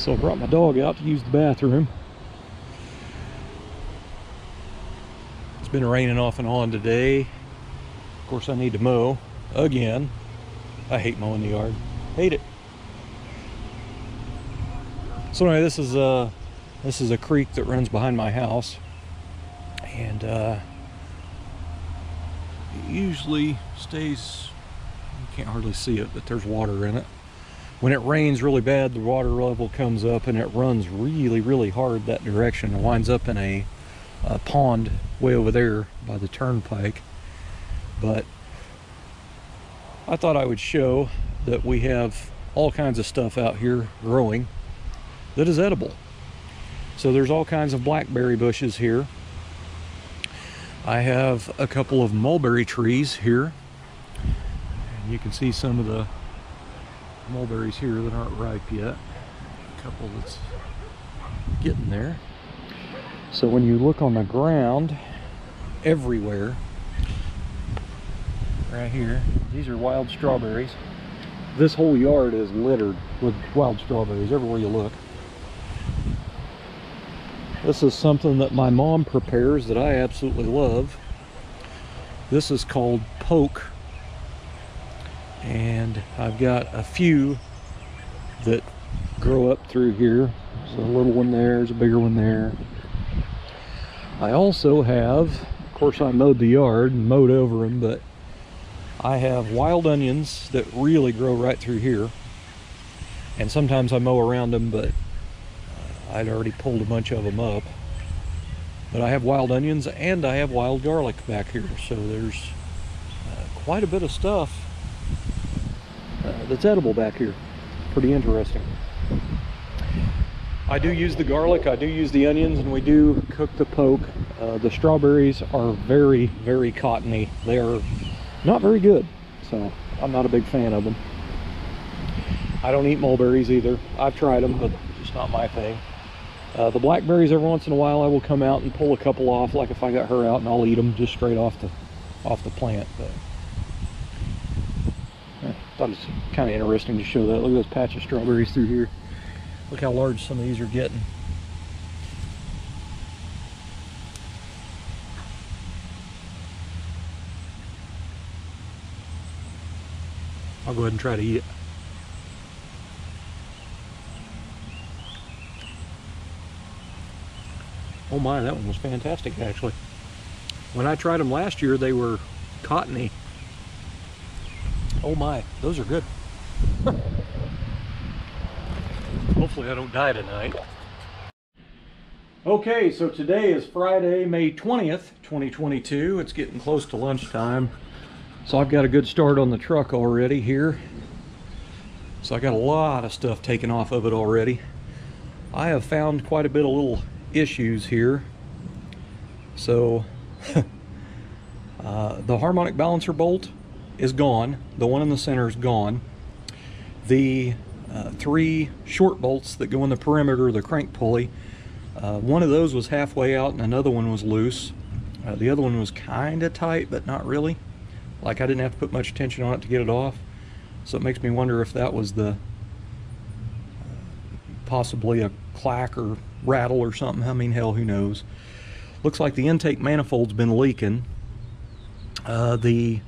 So I brought my dog out to use the bathroom. It's been raining off and on today. Of course, I need to mow again. I hate mowing the yard. Hate it. So anyway, this is a this is a creek that runs behind my house, and uh, it usually stays. You can't hardly see it, but there's water in it. When it rains really bad, the water level comes up and it runs really, really hard that direction. It winds up in a, a pond way over there by the turnpike. But I thought I would show that we have all kinds of stuff out here growing that is edible. So there's all kinds of blackberry bushes here. I have a couple of mulberry trees here. And you can see some of the mulberries here that aren't ripe yet. A couple that's getting there. So when you look on the ground, everywhere, right here, these are wild strawberries. This whole yard is littered with wild strawberries everywhere you look. This is something that my mom prepares that I absolutely love. This is called poke. And I've got a few that grow up through here. So a little one there, there's a bigger one there. I also have, of course I mowed the yard and mowed over them, but I have wild onions that really grow right through here. And sometimes I mow around them, but I'd already pulled a bunch of them up. But I have wild onions and I have wild garlic back here. So there's uh, quite a bit of stuff uh, that's edible back here. Pretty interesting. I do use the garlic, I do use the onions, and we do cook the poke. Uh, the strawberries are very, very cottony. They are not very good, so I'm not a big fan of them. I don't eat mulberries either. I've tried them, but it's not my thing. Uh, the blackberries, every once in a while, I will come out and pull a couple off, like if I got her out, and I'll eat them just straight off the off the plant. But thought it's kind of interesting to show that. Look at those patch of strawberries through here. Look how large some of these are getting. I'll go ahead and try to eat it. Oh my, that one was fantastic actually. When I tried them last year, they were cottony. Oh my, those are good. Hopefully I don't die tonight. Okay, so today is Friday, May 20th, 2022. It's getting close to lunchtime. So I've got a good start on the truck already here. So I got a lot of stuff taken off of it already. I have found quite a bit of little issues here. So uh, the harmonic balancer bolt is gone. The one in the center is gone. The uh, three short bolts that go in the perimeter of the crank pulley, uh, one of those was halfway out and another one was loose. Uh, the other one was kind of tight, but not really. Like I didn't have to put much tension on it to get it off. So it makes me wonder if that was the uh, possibly a clack or rattle or something. I mean, hell, who knows? Looks like the intake manifold's been leaking. Uh, the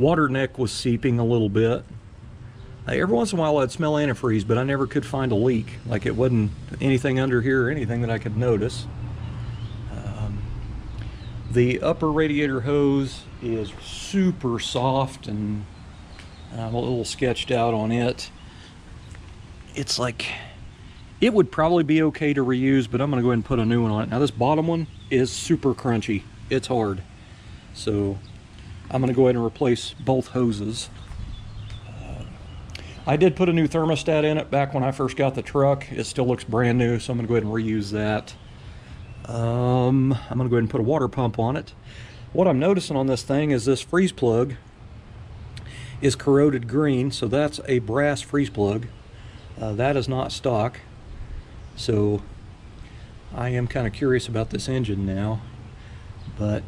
water neck was seeping a little bit. Every once in a while I'd smell antifreeze, but I never could find a leak. Like it wasn't anything under here or anything that I could notice. Um, the upper radiator hose is super soft and I'm a little sketched out on it. It's like it would probably be okay to reuse, but I'm gonna go ahead and put a new one on it. Now this bottom one is super crunchy. It's hard. So I'm gonna go ahead and replace both hoses. Uh, I did put a new thermostat in it back when I first got the truck. It still looks brand new, so I'm gonna go ahead and reuse that. Um, I'm gonna go ahead and put a water pump on it. What I'm noticing on this thing is this freeze plug is corroded green, so that's a brass freeze plug. Uh, that is not stock. So I am kind of curious about this engine now. But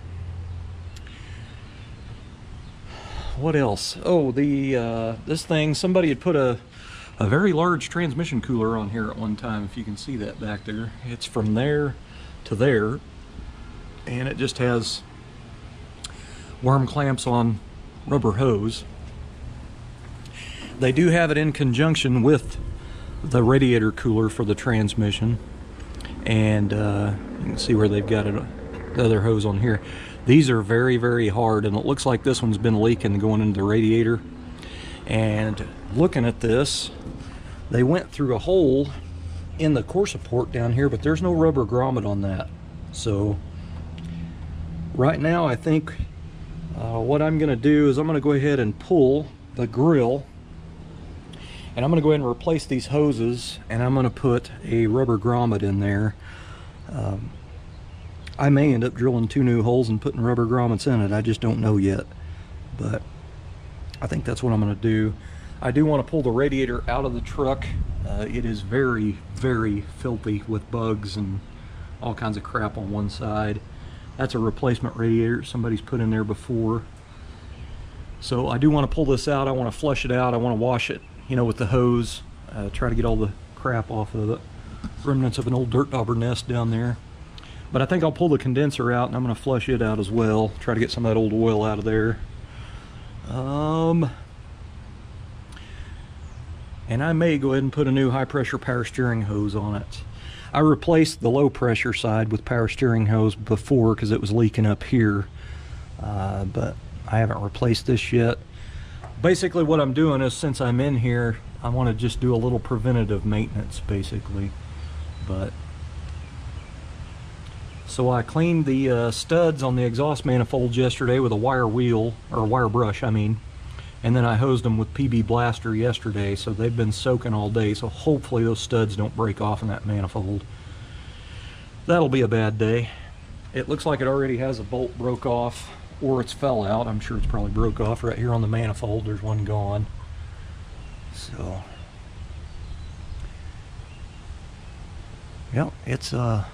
what else? Oh, the uh, this thing, somebody had put a a very large transmission cooler on here at one time, if you can see that back there. It's from there to there, and it just has worm clamps on rubber hose. They do have it in conjunction with the radiator cooler for the transmission, and uh, you can see where they've got it, the other hose on here. These are very, very hard, and it looks like this one's been leaking going into the radiator. And looking at this, they went through a hole in the core support down here, but there's no rubber grommet on that. So right now, I think uh, what I'm going to do is I'm going to go ahead and pull the grill and I'm going to go ahead and replace these hoses and I'm going to put a rubber grommet in there. Um, I may end up drilling two new holes and putting rubber grommets in it. I just don't know yet. But I think that's what I'm going to do. I do want to pull the radiator out of the truck. Uh, it is very, very filthy with bugs and all kinds of crap on one side. That's a replacement radiator somebody's put in there before. So I do want to pull this out. I want to flush it out. I want to wash it, you know, with the hose. Uh, try to get all the crap off of it. Remnants of an old dirt dauber nest down there. But I think I'll pull the condenser out and I'm going to flush it out as well. Try to get some of that old oil out of there. Um, and I may go ahead and put a new high pressure power steering hose on it. I replaced the low pressure side with power steering hose before because it was leaking up here. Uh, but I haven't replaced this yet. Basically what I'm doing is since I'm in here, I want to just do a little preventative maintenance basically. But so I cleaned the uh, studs on the exhaust manifolds yesterday with a wire wheel, or wire brush I mean, and then I hosed them with PB Blaster yesterday, so they've been soaking all day, so hopefully those studs don't break off in that manifold. That'll be a bad day. It looks like it already has a bolt broke off, or it's fell out. I'm sure it's probably broke off right here on the manifold. There's one gone. So, yep, it's uh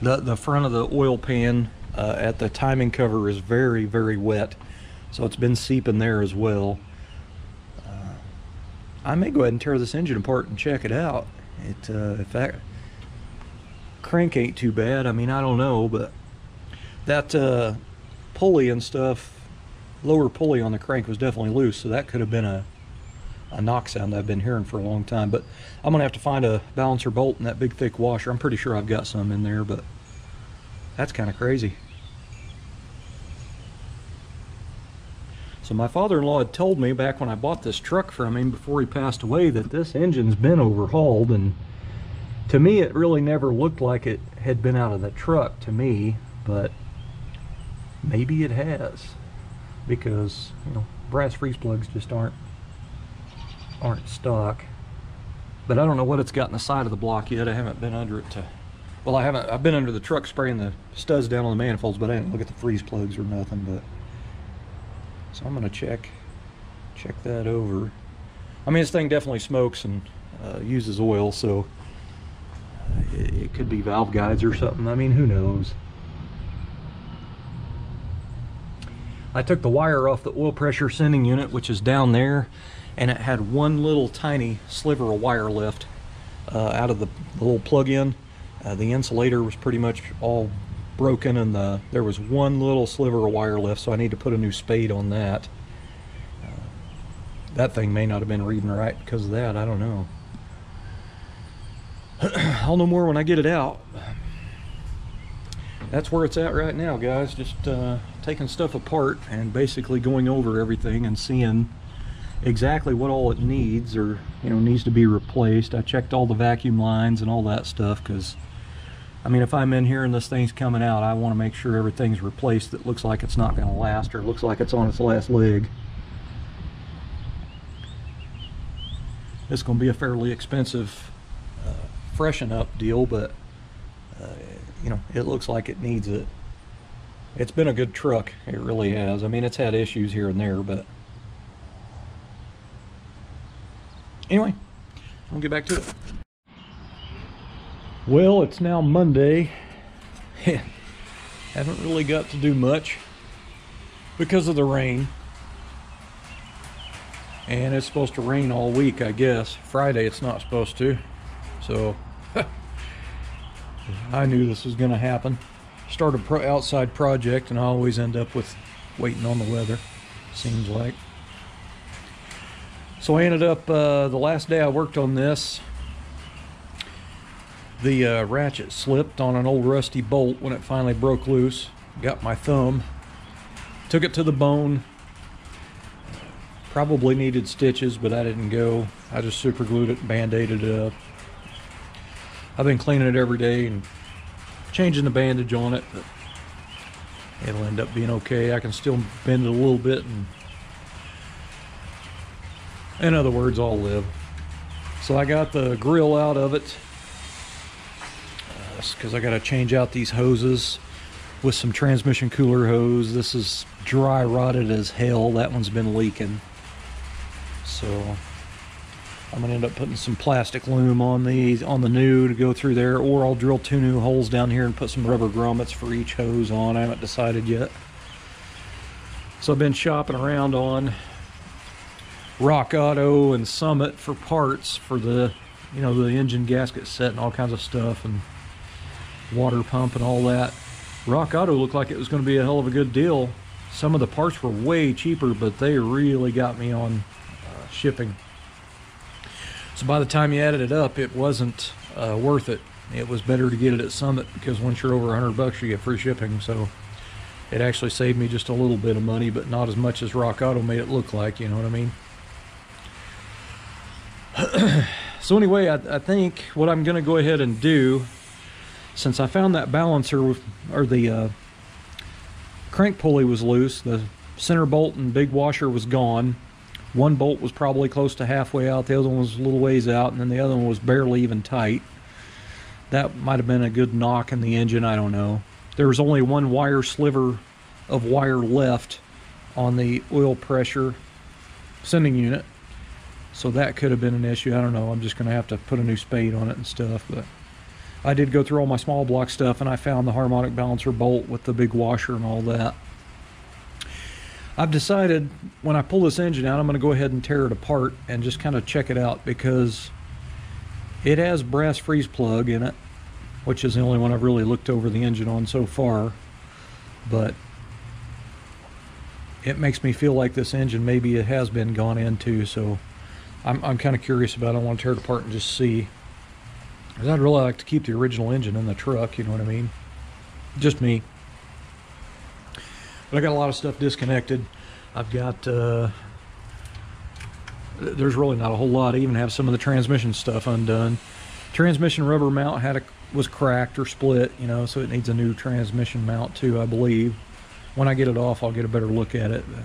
the, the front of the oil pan uh, at the timing cover is very, very wet. So it's been seeping there as well. Uh, I may go ahead and tear this engine apart and check it out. It, uh, if that crank ain't too bad, I mean, I don't know, but that uh, pulley and stuff, lower pulley on the crank was definitely loose, so that could have been a, a knock sound I've been hearing for a long time. But I'm to have to find a balancer bolt in that big thick washer. I'm pretty sure I've got some in there, but that's kind of crazy. So my father-in-law had told me back when I bought this truck from him before he passed away that this engine's been overhauled and to me it really never looked like it had been out of the truck to me, but maybe it has because, you know, brass freeze plugs just aren't aren't stock. But I don't know what it's got in the side of the block yet. I haven't been under it to well, I haven't. I've been under the truck spraying the studs down on the manifolds, but I didn't look at the freeze plugs or nothing. But so I'm gonna check check that over. I mean, this thing definitely smokes and uh, uses oil, so uh, it, it could be valve guides or something. I mean, who knows? I took the wire off the oil pressure sending unit, which is down there, and it had one little tiny sliver of wire left uh, out of the, the little plug-in. Uh, the insulator was pretty much all broken and the, there was one little sliver of wire left so I need to put a new spade on that. Uh, that thing may not have been reading right because of that, I don't know. I'll know more when I get it out. That's where it's at right now guys, just uh, taking stuff apart and basically going over everything and seeing exactly what all it needs or you know needs to be replaced. I checked all the vacuum lines and all that stuff because I mean, if I'm in here and this thing's coming out, I want to make sure everything's replaced that looks like it's not going to last or looks like it's on its last leg. It's going to be a fairly expensive uh, freshen up deal, but uh, you know, it looks like it needs it. It's been a good truck, it really has. I mean, it's had issues here and there, but anyway, I'll get back to it. Well, it's now Monday. Haven't really got to do much because of the rain. And it's supposed to rain all week, I guess. Friday it's not supposed to. So I knew this was going to happen. Start a pro outside project and I always end up with waiting on the weather, seems like. So I ended up, uh, the last day I worked on this, the uh, ratchet slipped on an old rusty bolt when it finally broke loose. Got my thumb, took it to the bone. Probably needed stitches, but I didn't go. I just super glued it, band-aided it up. I've been cleaning it every day and changing the bandage on it, but it'll end up being okay. I can still bend it a little bit and in other words, I'll live. So I got the grill out of it because uh, I got to change out these hoses with some transmission cooler hose. This is dry rotted as hell. That one's been leaking. So I'm gonna end up putting some plastic loom on these on the new to go through there, or I'll drill two new holes down here and put some rubber grommets for each hose on. I haven't decided yet. So I've been shopping around on Rock Auto and Summit for parts for the, you know, the engine gasket set and all kinds of stuff and water pump and all that. Rock Auto looked like it was going to be a hell of a good deal. Some of the parts were way cheaper, but they really got me on uh, shipping. So by the time you added it up, it wasn't uh, worth it. It was better to get it at Summit because once you're over 100 bucks, you get free shipping. So it actually saved me just a little bit of money, but not as much as Rock Auto made it look like. You know what I mean? so anyway, I, I, think what I'm going to go ahead and do, since I found that balancer or the uh, crank pulley was loose, the center bolt and big washer was gone one bolt was probably close to halfway out, the other one was a little ways out, and then the other one was barely even tight. That might have been a good knock in the engine, I don't know. There was only one wire sliver of wire left on the oil pressure sending unit. So that could have been an issue. I don't know. I'm just going to have to put a new spade on it and stuff. But I did go through all my small block stuff and I found the harmonic balancer bolt with the big washer and all that. I've decided when I pull this engine out, I'm going to go ahead and tear it apart and just kind of check it out because it has brass freeze plug in it, which is the only one I've really looked over the engine on so far. But it makes me feel like this engine maybe it has been gone into, so I'm, I'm kind of curious about it. I want to tear it apart and just see. Because I'd really like to keep the original engine in the truck, you know what I mean? Just me. But I got a lot of stuff disconnected. I've got, uh, there's really not a whole lot. I even have some of the transmission stuff undone. Transmission rubber mount had a, was cracked or split, you know, so it needs a new transmission mount too, I believe. When I get it off, I'll get a better look at it. But,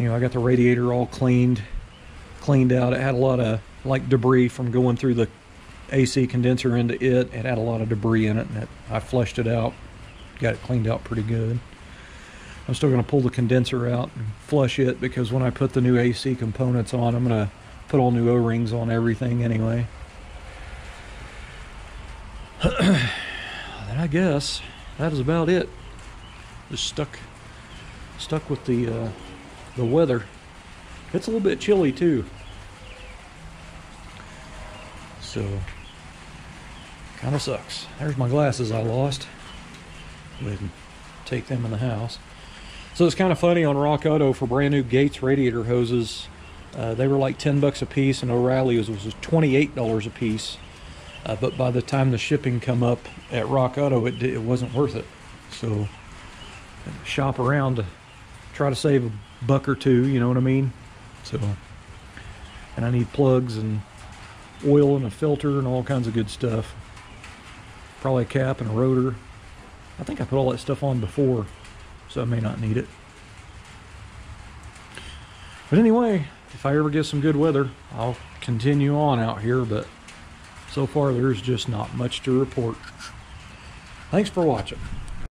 you know, I got the radiator all cleaned, cleaned out. It had a lot of like debris from going through the AC condenser into it. It had a lot of debris in it, and it, I flushed it out got it cleaned out pretty good. I'm still going to pull the condenser out and flush it because when I put the new AC components on, I'm going to put all new O-rings on everything anyway. then I guess that is about it. Just stuck, stuck with the uh, the weather. It's a little bit chilly too. So, kind of sucks. There's my glasses I lost and take them in the house. So it's kind of funny on Rock Auto for brand new Gates radiator hoses. Uh, they were like 10 bucks a piece, and O'Reilly was, was $28 a piece. Uh, but by the time the shipping come up at Rock Auto, it, it wasn't worth it. So shop around try to save a buck or two, you know what I mean? So, and I need plugs and oil and a filter and all kinds of good stuff. Probably a cap and a rotor. I think I put all that stuff on before, so I may not need it. But anyway, if I ever get some good weather, I'll continue on out here, but so far there's just not much to report. Thanks for watching.